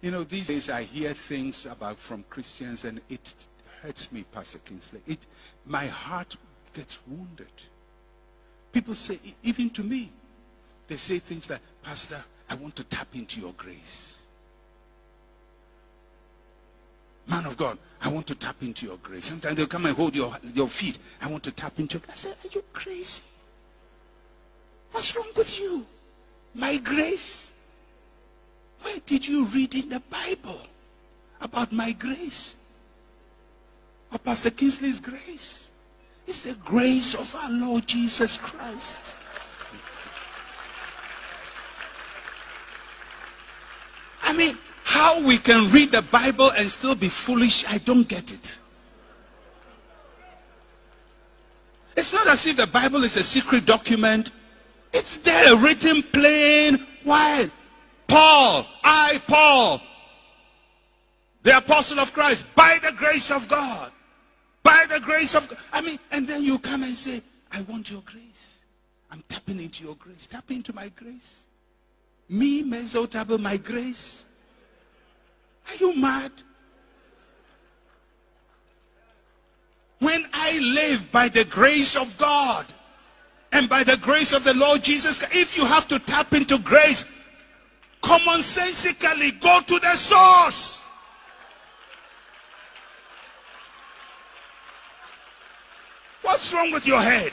You know, these days I hear things about from Christians and it hurts me, Pastor Kingsley. It, my heart gets wounded. People say, even to me, they say things like, Pastor, I want to tap into your grace. Man of God, I want to tap into your grace. Sometimes they'll come and hold your, your feet. I want to tap into your I say, Are you crazy? What's wrong with you? My grace? Where did you read in the Bible about my grace? Or Pastor Kingsley's grace? It's the grace of our Lord Jesus Christ. I mean, how we can read the Bible and still be foolish, I don't get it. It's not as if the Bible is a secret document. It's there written plain white. Paul, I, Paul, the apostle of Christ, by the grace of God. By the grace of God. I mean, and then you come and say, I want your grace. I'm tapping into your grace. Tap into my grace. Me, Mensa Otabil, my grace. Are you mad? When I live by the grace of God and by the grace of the Lord Jesus, if you have to tap into grace, commonsensically go to the source. What's wrong with your head?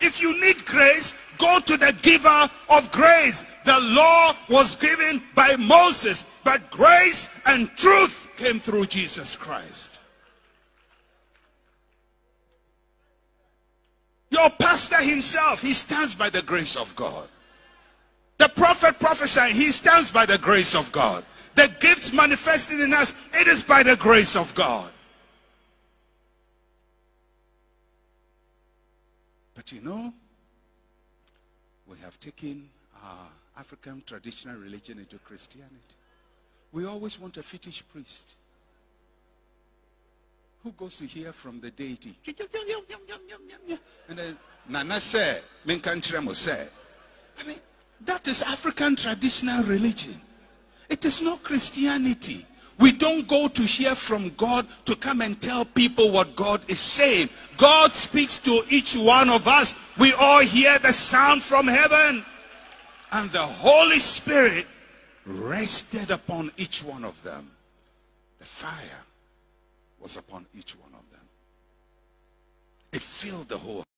If you need grace, go to the giver of grace. The law was given by Moses, but grace and truth came through Jesus Christ. Your pastor himself, he stands by the grace of God. The prophet prophesying, he stands by the grace of God. The gifts manifested in us, it is by the grace of God. But you know, we have taken our African traditional religion into Christianity. We always want a fetish priest who goes to hear from the deity. And then Nana said, Menkantremo said. I mean, that is African traditional religion. It is not Christianity. We don't go to hear from God to come and tell people what God is saying. God speaks to each one of us. We all hear the sound from heaven. And the Holy Spirit rested upon each one of them. The fire was upon each one of them. It filled the whole